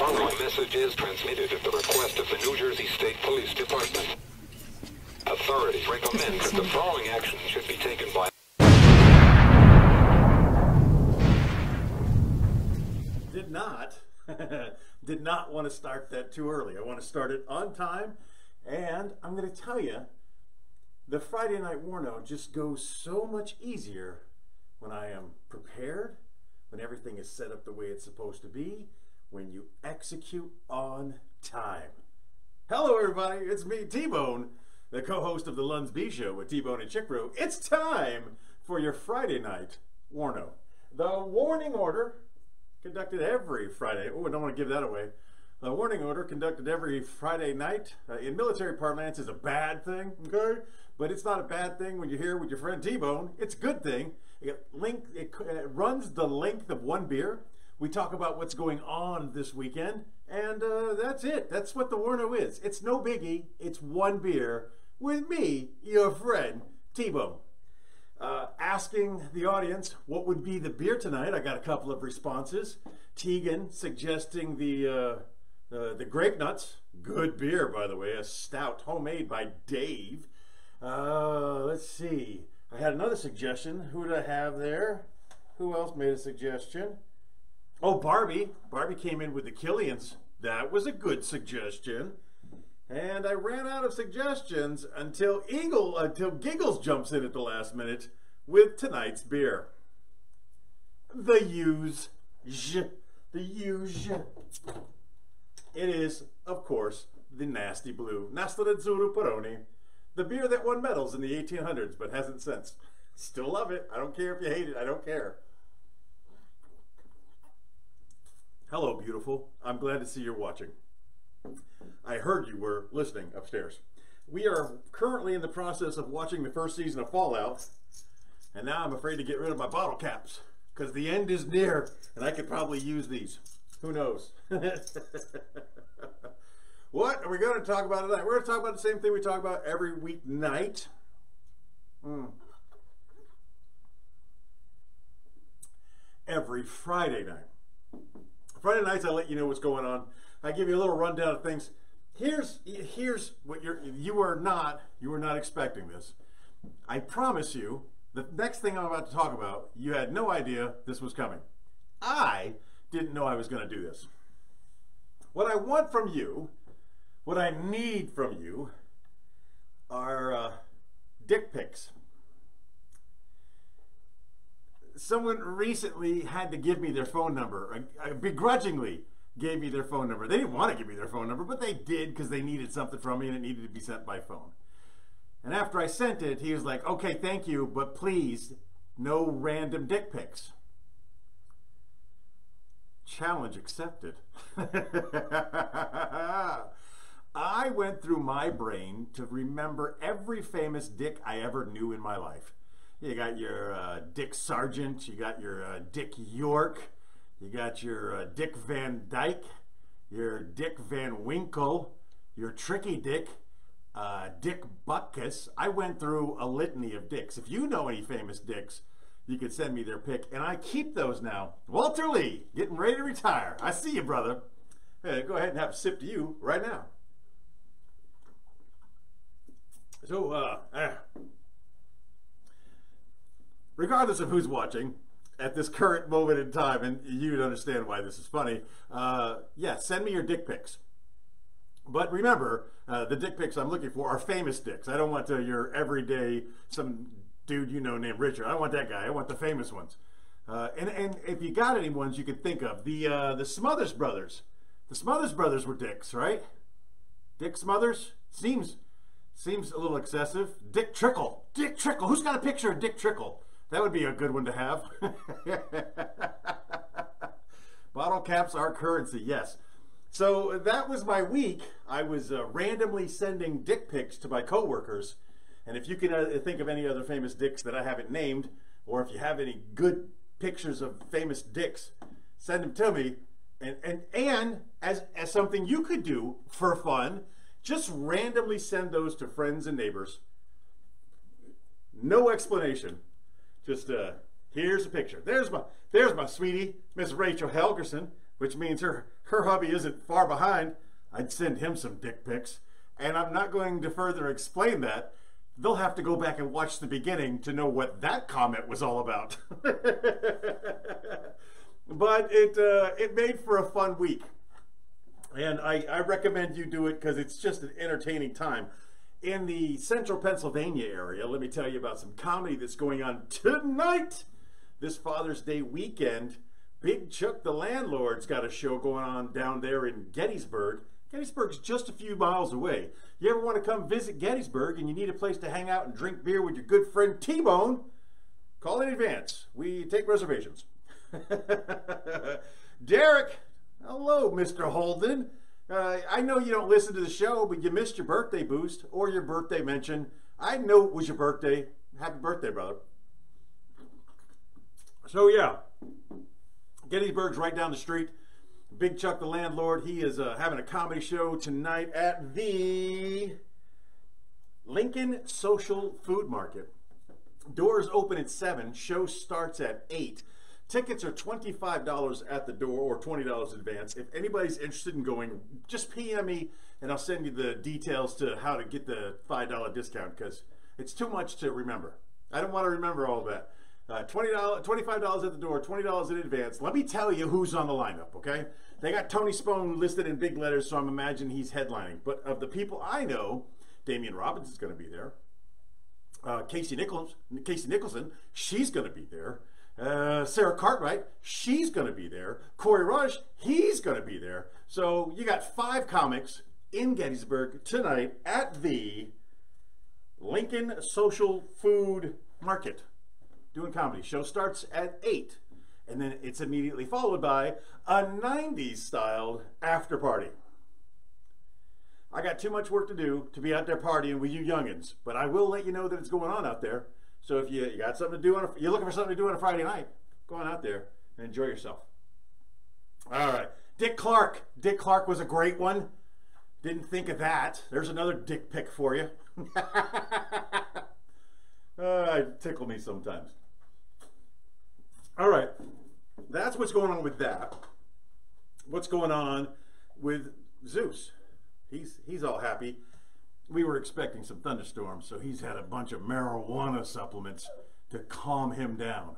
following message is transmitted at the request of the New Jersey State Police Department. Authorities recommend that the following action should be taken by Did not, did not want to start that too early. I want to start it on time, and I'm going to tell you, the Friday Night Warno just goes so much easier when I am prepared, when everything is set up the way it's supposed to be, when you execute on time. Hello, everybody. It's me, T-Bone, the co-host of the Lunsby Show with T-Bone and Chick Brew. It's time for your Friday Night Warno. The warning order conducted every Friday. Oh, I don't want to give that away. The warning order conducted every Friday night uh, in military parlance is a bad thing, okay? But it's not a bad thing when you're here with your friend T-Bone. It's a good thing. It, link, it, it runs the length of one beer. We talk about what's going on this weekend, and uh, that's it. That's what the Warno is. It's no biggie. It's one beer with me, your friend T-Bone. Uh, asking the audience what would be the beer tonight. I got a couple of responses. Tegan suggesting the uh, uh, the grape nuts, good beer by the way, a stout homemade by Dave. Uh, let's see. I had another suggestion. Who did I have there? Who else made a suggestion? Oh, Barbie. Barbie came in with the Killians. That was a good suggestion. And I ran out of suggestions until Eagle, until Giggles jumps in at the last minute with tonight's beer. The use. The use. It is, of course, the Nasty Blue, Nastro Azzurro Peroni, the beer that won medals in the 1800s but hasn't since. Still love it. I don't care if you hate it. I don't care. Hello, beautiful. I'm glad to see you're watching. I heard you were listening upstairs. We are currently in the process of watching the first season of Fallout, and now I'm afraid to get rid of my bottle caps because the end is near and I could probably use these. Who knows? what are we going to talk about tonight? We're going to talk about the same thing we talk about every week night. Mm. Every Friday night. Friday nights, I let you know what's going on. I give you a little rundown of things. Here's here's what you're you are not you are not expecting this. I promise you, the next thing I'm about to talk about, you had no idea this was coming. I didn't know I was going to do this. What I want from you, what I need from you, are uh, dick pics. Someone recently had to give me their phone number, I, I begrudgingly gave me their phone number. They didn't want to give me their phone number, but they did because they needed something from me and it needed to be sent by phone. And after I sent it, he was like, okay, thank you, but please, no random dick pics. Challenge accepted. I went through my brain to remember every famous dick I ever knew in my life. You got your uh, Dick Sargent, you got your uh, Dick York, you got your uh, Dick Van Dyke, your Dick Van Winkle, your Tricky Dick, uh, Dick Butkus. I went through a litany of dicks. If you know any famous dicks, you could send me their pic, and I keep those now. Walter Lee, getting ready to retire. I see you, brother. Hey, go ahead and have a sip to you right now. So, uh, eh. Regardless of who's watching, at this current moment in time, and you'd understand why this is funny, uh, yeah, send me your dick pics. But remember, uh, the dick pics I'm looking for are famous dicks. I don't want your everyday, some dude you know named Richard. I want that guy. I want the famous ones. Uh, and, and if you got any ones you could think of, the, uh, the Smothers Brothers. The Smothers Brothers were dicks, right? Dick Smothers? Seems, seems a little excessive. Dick Trickle. Dick Trickle. Who's got a picture of Dick Trickle? That would be a good one to have. Bottle caps are currency, yes. So that was my week. I was uh, randomly sending dick pics to my coworkers. And if you can uh, think of any other famous dicks that I haven't named, or if you have any good pictures of famous dicks, send them to me. And, and, and as, as something you could do for fun, just randomly send those to friends and neighbors. No explanation. Just uh, here's a picture. There's my there's my sweetie, Miss Rachel Helgerson. which means her, her hubby isn't far behind, I'd send him some dick pics. And I'm not going to further explain that. They'll have to go back and watch the beginning to know what that comment was all about. but it, uh, it made for a fun week. And I, I recommend you do it because it's just an entertaining time. In the central Pennsylvania area, let me tell you about some comedy that's going on tonight, this Father's Day weekend. Big Chuck the Landlord's got a show going on down there in Gettysburg. Gettysburg's just a few miles away. You ever want to come visit Gettysburg and you need a place to hang out and drink beer with your good friend T-Bone? Call in advance. We take reservations. Derek, hello, Mr. Holden. Uh, I know you don't listen to the show, but you missed your birthday boost or your birthday mention. I know it was your birthday. Happy birthday, brother. So, yeah, Gettysburg's right down the street. Big Chuck, the landlord, he is uh, having a comedy show tonight at the Lincoln Social Food Market. Doors open at 7, show starts at 8. Tickets are $25 at the door or $20 in advance. If anybody's interested in going, just PM me and I'll send you the details to how to get the $5 discount because it's too much to remember. I don't want to remember all that. Uh, $20, $25 at the door, $20 in advance. Let me tell you who's on the lineup, okay? They got Tony Spone listed in big letters, so I'm imagining he's headlining. But of the people I know, Damian Robbins is going to be there. Uh, Casey Nichols, Casey Nicholson, she's going to be there. Uh, Sarah Cartwright, she's going to be there. Corey Rush, he's going to be there. So you got five comics in Gettysburg tonight at the Lincoln Social Food Market doing comedy. Show starts at 8, and then it's immediately followed by a 90s styled after party. I got too much work to do to be out there partying with you youngins, but I will let you know that it's going on out there. So if you, you got something to do on a, you're looking for something to do on a Friday night, go on out there and enjoy yourself. All right. Dick Clark. Dick Clark was a great one. Didn't think of that. There's another dick pic for you. uh, tickle me sometimes. All right. That's what's going on with that. What's going on with Zeus? He's he's all happy we were expecting some thunderstorms, so he's had a bunch of marijuana supplements to calm him down.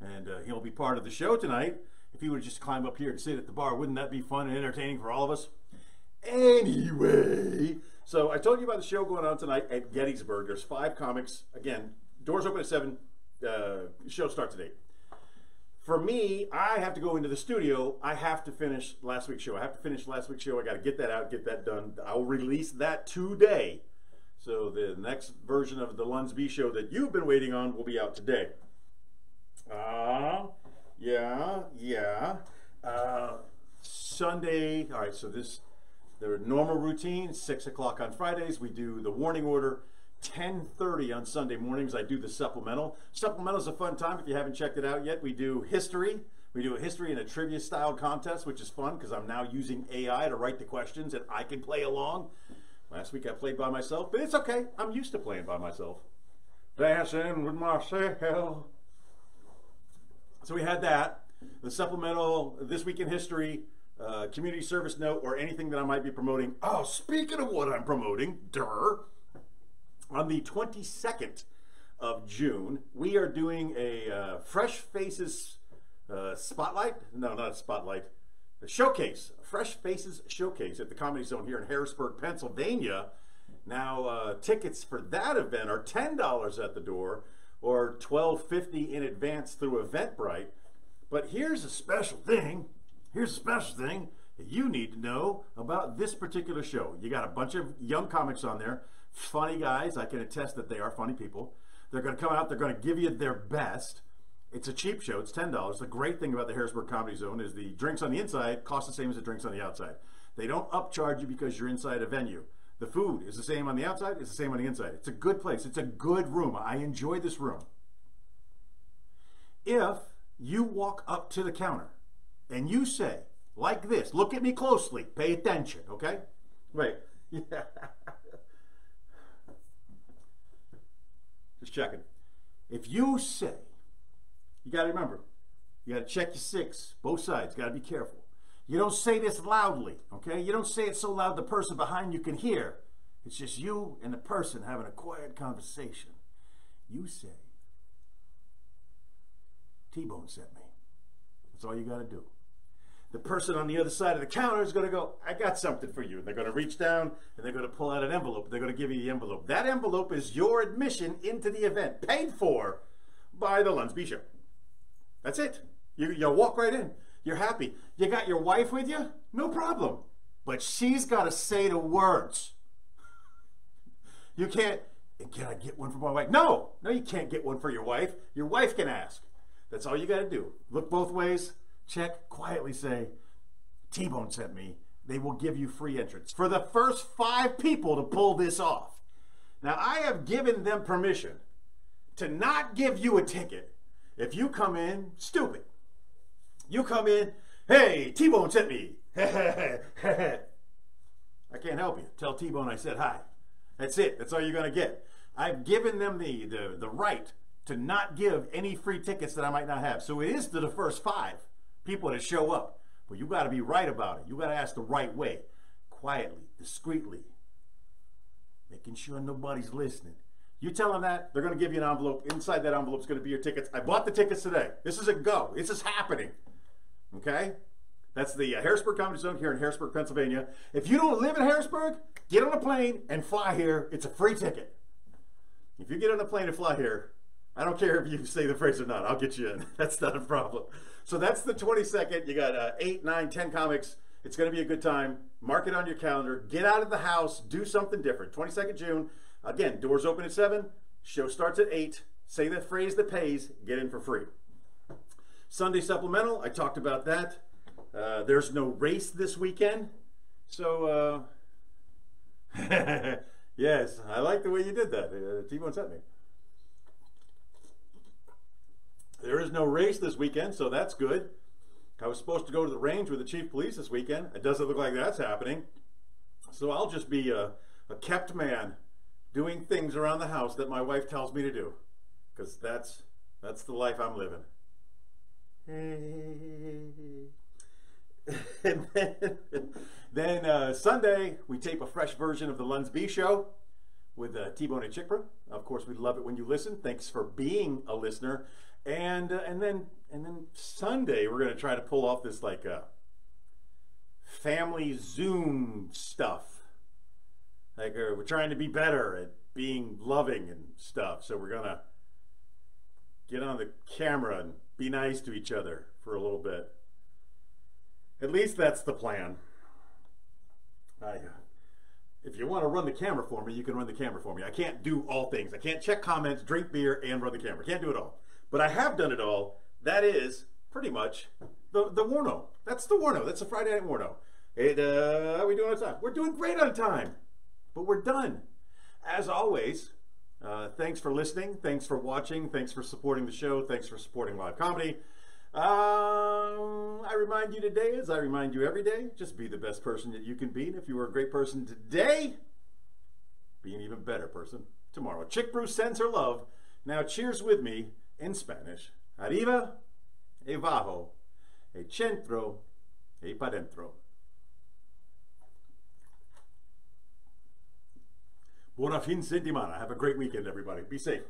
And uh, he'll be part of the show tonight. If he would just climb up here and sit at the bar, wouldn't that be fun and entertaining for all of us? Anyway, so I told you about the show going on tonight at Gettysburg. There's five comics. Again, doors open at 7. Uh, show starts at 8 for me, I have to go into the studio. I have to finish last week's show. I have to finish last week's show. I got to get that out, get that done. I'll release that today. So the next version of the Lunsby show that you've been waiting on will be out today. Ah, uh, yeah, yeah. Uh, Sunday. All right. So this the normal routine. Six o'clock on Fridays. We do the warning order. 10.30 on Sunday mornings, I do the supplemental. Supplemental is a fun time if you haven't checked it out yet. We do history. We do a history and a trivia style contest, which is fun because I'm now using AI to write the questions and I can play along. Last week I played by myself, but it's okay. I'm used to playing by myself. Dancing with myself. So we had that. The supplemental, This Week in History, uh, community service note, or anything that I might be promoting. Oh, speaking of what I'm promoting, der on the 22nd of June, we are doing a uh, Fresh Faces uh, spotlight. No, not a spotlight. A showcase. A Fresh Faces showcase at the Comedy Zone here in Harrisburg, Pennsylvania. Now, uh, tickets for that event are $10 at the door or $12.50 in advance through Eventbrite. But here's a special thing. Here's a special thing that you need to know about this particular show. You got a bunch of young comics on there funny guys. I can attest that they are funny people. They're going to come out, they're going to give you their best. It's a cheap show, it's $10. The great thing about the Harrisburg Comedy Zone is the drinks on the inside cost the same as the drinks on the outside. They don't upcharge you because you're inside a venue. The food is the same on the outside, it's the same on the inside. It's a good place, it's a good room. I enjoy this room. If you walk up to the counter and you say, like this, look at me closely, pay attention, okay? Wait, yeah. Just checking. If you say, you got to remember, you got to check your six, both sides, got to be careful. You don't say this loudly, okay? You don't say it so loud the person behind you can hear. It's just you and the person having a quiet conversation. You say, T-Bone sent me. That's all you got to do. The person on the other side of the counter is going to go, I got something for you. And they're going to reach down and they're going to pull out an envelope. They're going to give you the envelope. That envelope is your admission into the event, paid for by the Lunsby Show. That's it. You, you walk right in. You're happy. You got your wife with you? No problem. But she's got to say the words. You can't, can I get one for my wife? No, no, you can't get one for your wife. Your wife can ask. That's all you got to do. Look both ways, check, quietly say, T Bone sent me. They will give you free entrance for the first five people to pull this off. Now, I have given them permission to not give you a ticket if you come in stupid. You come in, hey, T Bone sent me. I can't help you. Tell T Bone I said hi. That's it. That's all you're going to get. I've given them the, the, the right to not give any free tickets that I might not have. So it is to the first five people that show up. But you got to be right about it. You got to ask the right way, quietly, discreetly, making sure nobody's listening. You tell them that, they're going to give you an envelope. Inside that envelope is going to be your tickets. I bought the tickets today. This is a go. This is happening. Okay? That's the uh, Harrisburg Comedy Zone here in Harrisburg, Pennsylvania. If you don't live in Harrisburg, get on a plane and fly here. It's a free ticket. If you get on a plane and fly here, I don't care if you say the phrase or not. I'll get you in. That's not a problem. So that's the 22nd. You got uh, 8, 9, 10 comics. It's going to be a good time. Mark it on your calendar. Get out of the house. Do something different. 22nd June. Again, doors open at 7. Show starts at 8. Say the phrase that pays. Get in for free. Sunday supplemental. I talked about that. Uh, there's no race this weekend. So, uh, yes, I like the way you did that. Uh, T-Bone sent me. There is no race this weekend, so that's good. I was supposed to go to the range with the chief police this weekend. It doesn't look like that's happening. So I'll just be a, a kept man doing things around the house that my wife tells me to do. Because that's, that's the life I'm living. and then, then uh, Sunday, we tape a fresh version of the Lunsby Show with uh, T-Bone and Chickbro. Of course, we love it when you listen. Thanks for being a listener. And uh, and then and then Sunday, we're going to try to pull off this like uh, family Zoom stuff. Like uh, we're trying to be better at being loving and stuff. So we're gonna get on the camera and be nice to each other for a little bit. At least that's the plan. I, if you want to run the camera for me, you can run the camera for me. I can't do all things. I can't check comments, drink beer, and run the camera. Can't do it all. But I have done it all. That is pretty much the, the Warno. That's the Warno. That's the Friday Night Warno. It, uh, how are we doing on time? We're doing great on time. But we're done. As always, uh, thanks for listening. Thanks for watching. Thanks for supporting the show. Thanks for supporting live comedy. Um, I remind you today, as I remind you every day, just be the best person that you can be. And if you were a great person today, be an even better person tomorrow. Chick Bruce sends her love. Now, cheers with me in Spanish. Arriba, e bajo, e centro, e pa dentro. Buona fin settimana. Have a great weekend, everybody. Be safe.